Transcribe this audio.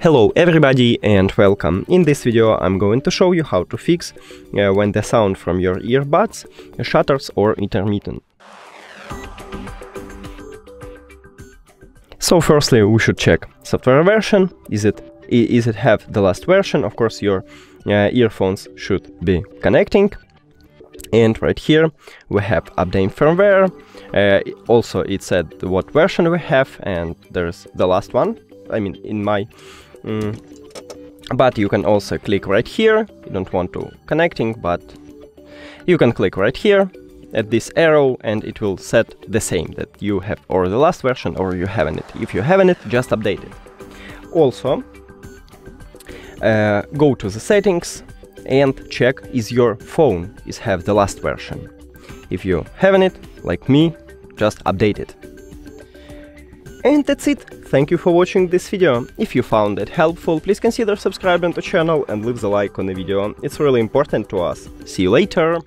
Hello everybody and welcome. In this video I'm going to show you how to fix uh, when the sound from your earbuds shutters or intermittent. So firstly we should check software version. Is it is it have the last version? Of course your uh, earphones should be connecting. And right here we have update firmware. Uh, also it said what version we have and there's the last one. I mean in my Mm. But you can also click right here. You don't want to connecting, but you can click right here at this arrow and it will set the same that you have or the last version or you haven't it. If you haven't it, just update it. Also, uh, go to the settings and check is your phone is have the last version. If you haven't it, like me, just update it. And that's it. Thank you for watching this video. If you found it helpful, please consider subscribing to the channel and leave the like on the video. It's really important to us. See you later!